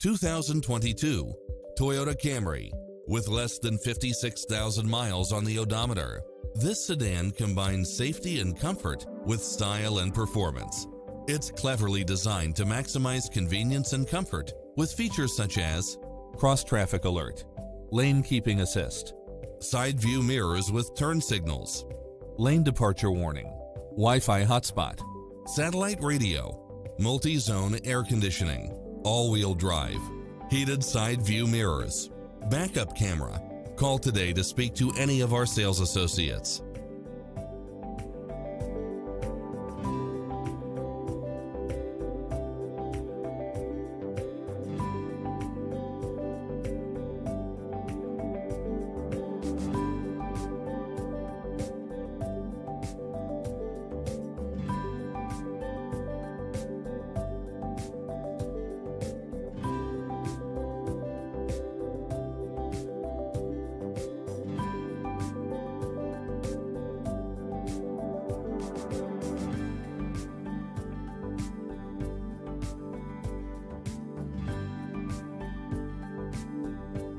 2022 Toyota Camry with less than 56,000 miles on the odometer. This sedan combines safety and comfort with style and performance. It's cleverly designed to maximize convenience and comfort with features such as cross traffic alert, lane keeping assist, side view mirrors with turn signals, lane departure warning, Wi-Fi hotspot, satellite radio, multi-zone air conditioning, all-wheel drive, heated side view mirrors, backup camera. Call today to speak to any of our sales associates.